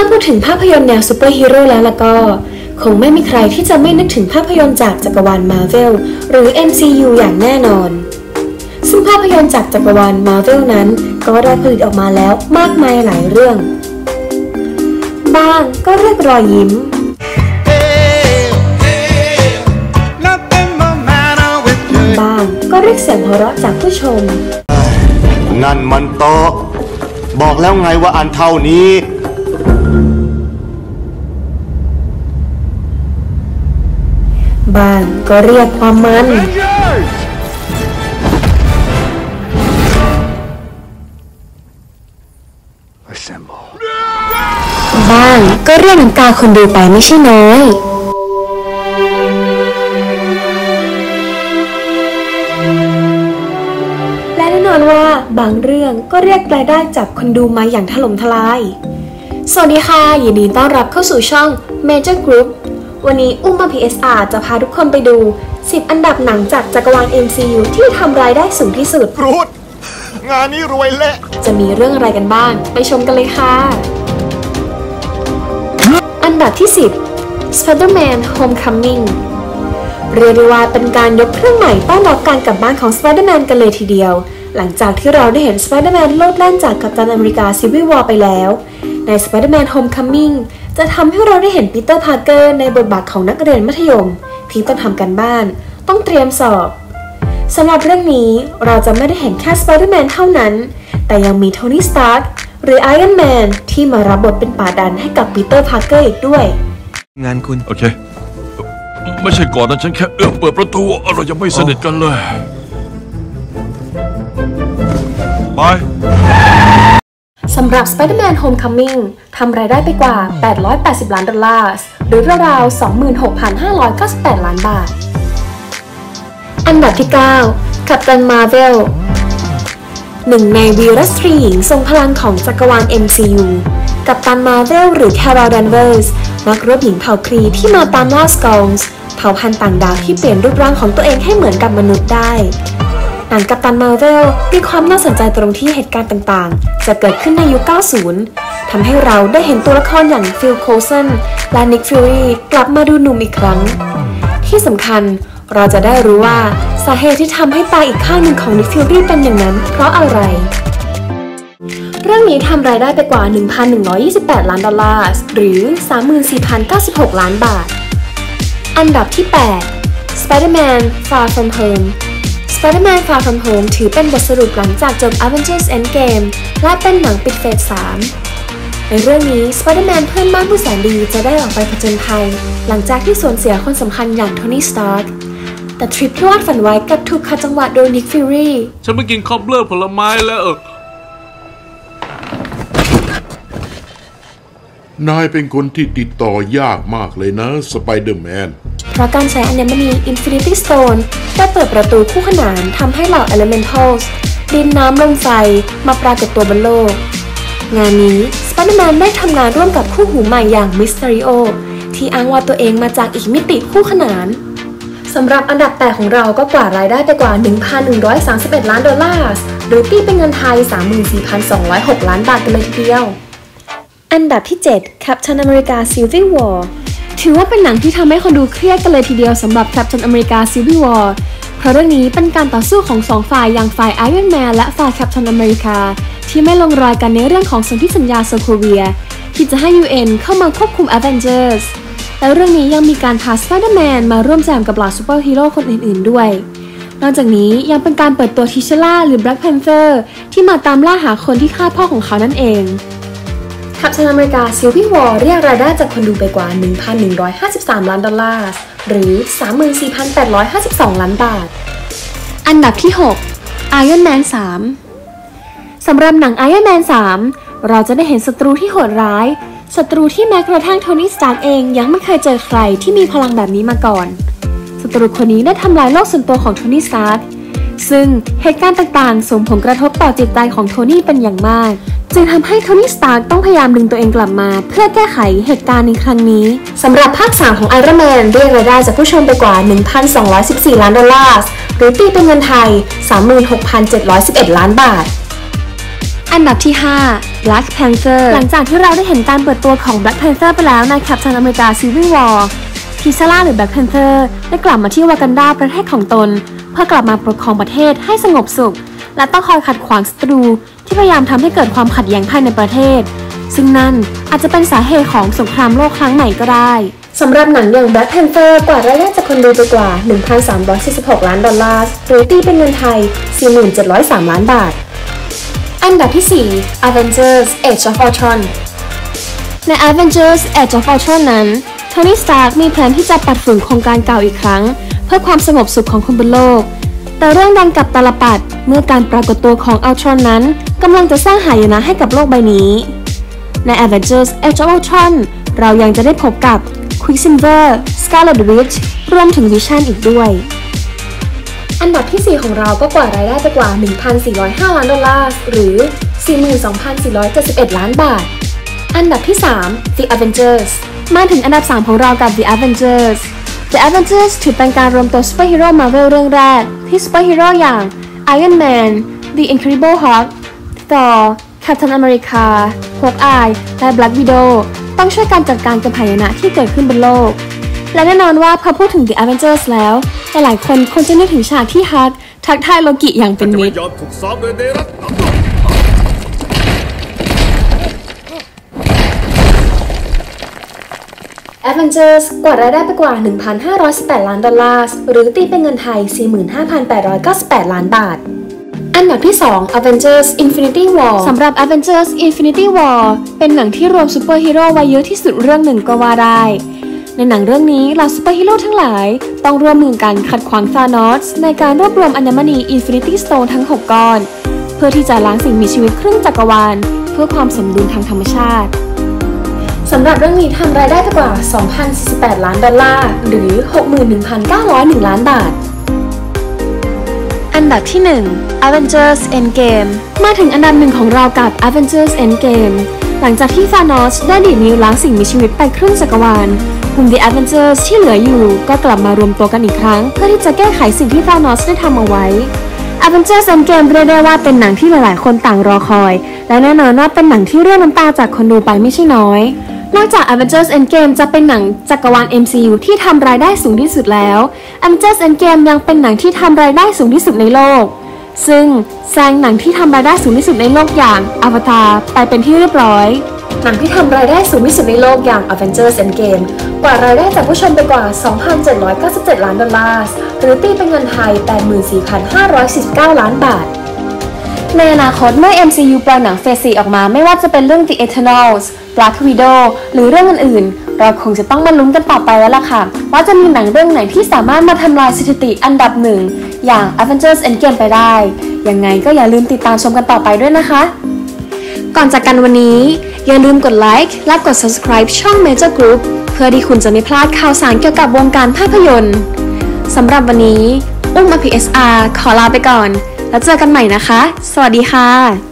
ถ้าพูดถึงภาพยนตร์แนวซูเปอร์ฮีโร่แล้วล่ะก็ คงไม่มีใครที่จะไม่นึกถึงภาพยนตร์จากจักรวาลมาเวลหรือ MCU อย่างแน่นอน ซึ่งภาพยนตร์จากจักรวาลมาเวลนั้น ก็ได้ผลิตออกมาแล้วมากมายหลายเรื่อง บ้างก็เรียกรอยยิ้มบ้างก็เรียกเสียงหัวเราะจากผู้ชม นั่นมันโต บอกแล้วไงว่าอันเท่านี้ บ้างก็เรียกความมันบ้างก็เรียกน้ำตาคนดูไปไม่ใช่น้อยและแน่นอนว่าบางเรื่องก็เรียกรายได้จากคนดูมาอย่างถล่มทลาย สวัสดีค่ะ ยินดีต้อนรับเข้าสู่ช่อง Major Group วันนี้อุ้มมา PSR จะพาทุกคนไปดู 10 อันดับหนังจากจักรวาล MCU ที่ทำรายได้สูงที่สุด รูดงานนี้รวยเละ จะมีเรื่องอะไรกันบ้าง ไปชมกันเลยค่ะ อันดับที่ 10 Spider-Man Homecoming เรียกได้ว่าเป็นการยกเครื่องใหม่ต้อนรับการกลับบ้านของ Spider-Man กันเลยทีเดียว หลังจากที่เราได้เห็น Spider-Man โลดแล่นจาก Captain America Civil War ไปแล้ว ใน Spider-Man Homecoming จะทำให้เราได้เห็น Peter Parker ในบทบาทของนักเรียนมัธยม ที่ต้องทำการบ้าน ต้องเตรียมสอบสำหรับเรื่องนี้เราจะไม่ได้เห็นแค่สไปเดอร์แมนเท่านั้น แต่ยังมี Tony Stark หรือ Iron Man ที่มารับบทเป็นป๋าดันให้กับ Peter Parker อีกด้วย งานคุณ โอเคเอ่อไม่ใช่ก่อนนะฉันแค่เอื้อมเปิดประตูเรายังไม่สนิทกันเลย ไปสำหรับ Spider-Man Homecoming ทำรายได้ไปกว่า 880 ล้านดอลลาร์ หรือราวๆ 26,598 ล้านบาท อันดับที่ 9 กัปตันมาเวลหนึ่งในวีรสตรีหญิงทรงพลังของจักรวาล MCU Captain Marvel หรือ Carol Danvers นักรบหญิงเผ่า Kree ที่มาตามล่า Skrulls เผ่าพันธุ์ต่างดาวที่เปลี่ยนรูปร่างของตัวเองให้เหมือนกับมนุษย์ได้ หนัง Captain Marvel มีความน่าสนใจตรงที่เหตุการณ์ต่างๆ จะเกิดขึ้นในยุค 90 ทำให้เราได้เห็นตัวละครอย่าง Phil Coulson และ Nick Fury กลับมาดูหนุ่มอีกครั้ง ที่สำคัญเราจะได้รู้ว่าสาเหตุที่ทำให้ตาอีกข้างหนึ่งของ Nick Fury เป็นอย่างนั้น เพราะอะไร เรื่องนี้ทำรายได้ไปกว่า 1,128 ล้านดอลลาร์หรือ 34,096 ล้านบาท อันดับที่ 8 Spider-Man Far From Home Spider-Man Far From Home ถือเป็นบทสรุปหลังจากจบ Avengers Endgame และเป็นหนังปิด phase 3 ในเรื่องนี้ Spider-Man เพื่อนบ้านผู้แสนดีจะได้ออกไปผจญภัย หลังจากที่สูญเสียคนสำคัญอย่าง Tony Stark แต่ทริปที่วาดฝันไว้กลับถูกขัดจังหวะโดย Nick Furyฉันไม่กิน cobbler ผลไม้แล้วเออ นายเป็นคนที่ติดต่อยากมากเลยนะสไปเดอร์แมน เพราะการใช้อัญมณี Infinity Stone ได้เปิดประตูคู่ขนานทำให้เหล่า Elementals ดินน้ำลมไฟมาปรากฏตัวบนโลก งานนี้ Spider-Man ได้ทำงานร่วมกับคู่หูใหม่อย่าง Mysterio ที่อ้างว่าตัวเองมาจากอีกมิติคู่ขนานสำหรับอันดับแต่ของเราก็กว่ารายได้ไปกว่า 1,131 ล้านดอลลาร์ หรือตีเป็นเงินไทย 34,206 ล้านบาทกันเลยทีเดียว อันดับที่ 7 Captain America Civil War ถือว่าเป็นหนังที่ทำให้คนดูเครียดกันเลยทีเดียวสำหรับ Captain America Civil War เพราะเรื่องนี้เป็นการต่อสู้ของสองฝ่ายอย่างฝ่าย Iron Man และฝ่าย Captain America ที่ไม่ลงรอยกันในเรื่องของสนธิสัญญาโซโคเวีย ที่จะให้ UN เข้ามาควบคุม Avengers และเรื่องนี้ยังมีการพา Spider-Man มาร่วมแจมกับเหล่าซูเปอร์ฮีโร่คนอื่นๆ ด้วย นอกจากนี้ยังเป็นการเปิดตัว T'Challa หรือ Black Panther ที่มาตามล่าหาคนที่ฆ่าพ่อของเขานั่นเอง Captain America Civil War เรียกรายได้จากคนดูไปกว่า 1,153 ล้านดอลลาร์หรือ 34,852 ล้านบาท อันดับที่ 6 Iron Man 3 สำหรับหนัง Iron Man 3 เราจะได้เห็นศัตรูที่โหดร้าย ศัตรูที่แม้กระทั่งโทนี่สตาร์กเองยังไม่เคยเจอใครที่มีพลังแบบนี้มาก่อน ศัตรูคนนี้ได้ทำลายโลกส่วนตัวของโทนี่สตาร์ก ซึ่งเหตุการณ์ต่างๆ ส่งผลกระทบต่อจิตใจของโทนี่เป็นอย่างมาก จึงทำให้โทนี่สตาร์กต้องพยายามดึงตัวเองกลับมา เพื่อแก้ไขเหตุการณ์ในครั้งนี้สำหรับภาค 3 ของ Iron Man เรียกรายได้จากผู้ชมไปกว่า 1,214 ล้านดอลลาร์หรือตีเป็นเงินไทย 36,711 ล้านบาทอันดับที่ 5 Black Panther หลังจากที่เราได้เห็นการเปิดตัวของ Black Panther ไปแล้วใน Captain America Civil War ทีซาร่าหรือ Black Panther ได้กลับมาที่วากันดาประเทศของตน เพื่อกลับมาปกครองประเทศให้สงบสุข และต้องคอยขัดขวางศัตรูที่พยายามทำให้เกิดความขัดแย้งภายในประเทศ ซึ่งนั่นอาจจะเป็นสาเหตุของสงครามโลกครั้งใหม่ก็ได้สำหรับหนังอย่าง Black Panther กว่ารายได้จากคนดูไปกว่า 1,346 ล้านดอลลาร์หรือตีเป็นเงินไทย 4,703 ล้านบาท อันดับที่ 4 Avengers Age of Ultron ใน Avengers Age of Ultron นั้นโทนี่สตาร์กมีแผนที่จะปัดฝุ่นโครงการเก่าอีกครั้งเพื่อความสงบสุขของคนบนโลก แต่เรื่องดันกลับตาลปัตรเมื่อการปรากฏตัวของอัลตรอนนั้นกำลังจะสร้างหายนะให้กับโลกใบนี้ ใน Avengers Age of Ultron เรายังจะได้พบกับ Quicksilver Scarlet Witch รวมถึง Vision อีกด้วย อันดับที่ 4 ของเราก็กวาดรายได้ไปกว่า 1,405 ล้านดอลลาร์หรือ 42,471 ล้านบาท อันดับที่ 3 The Avengers มาถึงอันดับ 3 ของเรากับ The Avengers The Avengers ถือเป็นการรวมตัวซูเปอร์ฮีโร่มาเวลเรื่องแรก ที่ซูเปอร์ฮีโร่อย่าง Iron Man The Incredible Hulk Thor Captain America Hawkeye และ Black Widow ต้องช่วยกันจัดการกับพายนะที่เกิดขึ้นบนโลก และแน่นอนว่าพอพูดถึง The Avengers แล้วหลายๆคนคงจะนึกถึงฉากที่ฮักทักทายโลกิอย่างเป็นมิตรยอมถูกซ้อมโดยเดรัส Avengers กวาดรายได้ไปกว่า 1,518 ล้านดอลลาร์ หรือตีเป็นเงินไทย 45,898 ล้านบาท อันดับที่ 2 Avengers Infinity War สำหรับ Avengers Infinity War เป็นหนังที่รวมซูเปอร์ฮีโร่ไว้เยอะที่สุดเรื่องหนึ่งก็ว่าได้ ในหนังเรื่องนี้เหล่าซูเปอร์ฮีโร่ทั้งหลาย ต้องร่วมมือกันขัดขวางธานอสในการรวบรวมอัญมณี Infinity Stone ทั้ง 6 ก้อน เพื่อที่จะล้างสิ่งมีชีวิตครึ่งจักรวาล เพื่อความสมดุลทางธรรมชาติ สำหรับเรื่องนี้ทำรายได้ไปกว่า 2,048 ล้านดอลลาร์ หรือ 61,901 ล้านบาท อันดับที่ 1 Avengers Endgame มาถึงอันดับหนึ่งของเรากับ Avengers Endgame หลังจากที่ซานอสได้ดีดนิ้วล้างสิ่งมีชีวิตไปครึ่งจักรวาลกลุ่ม The Avengers ที่เหลืออยู่ก็กลับมารวมตัวกันอีกครั้ง เพื่อที่จะแก้ไขสิ่งที่ซานอสได้ทำเอาไว้ Avengers Endgame เรียกได้ว่าเป็นหนังที่หลายๆ คนต่างรอคอย และแน่นอนว่าเป็นหนังที่เรียกน้ำตาจากคนดูไปไม่ใช่น้อย นอกจาก Avengers Endgame จะเป็นหนังจักรวาล MCU ที่ทำรายได้สูงที่สุดแล้ว Avengers Endgame ยังเป็นหนังที่ทำรายได้สูงที่สุดในโลก ซึ่งแซงหนังที่ทำรายได้สูงที่สุดในโลกอย่าง Avatar ไปเป็นที่เรียบร้อย หนังที่ทำรายได้สูงที่สุดในโลกอย่าง Avengers Endgame กว่ารายได้จากผู้ชมไปกว่า 2,797 ล้านดอลลาร์ หรือตีเป็นเงินไทย 84,549 ล้านบาท ในอนาคตเมื่อ MCU ปล่อยหนังเฟส 4 ออกมาไม่ว่าจะเป็นเรื่อง The Eternals Black Widow หรือเรื่องอื่นๆ เราคงจะต้องมาลุ้นกันต่อไปแล้วล่ะค่ะ ว่าจะมีหนังเรื่องไหนที่สามารถมาทำลายสถิติอันดับหนึ่งอย่าง Avengers Endgame ไปได้ ยังไงก็อย่าลืมติดตามชมกันต่อไปด้วยนะคะ ก่อนจากกันวันนี้ อย่าลืมกดไลค์และกด subscribe ช่อง Major Group เพื่อที่คุณจะไม่พลาดข่าวสารเกี่ยวกับวงการภาพยนตร์สำหรับวันนี้ อุ้มอ PSR ขอลาไปก่อน แล้วเจอกันใหม่นะคะ สวัสดีค่ะ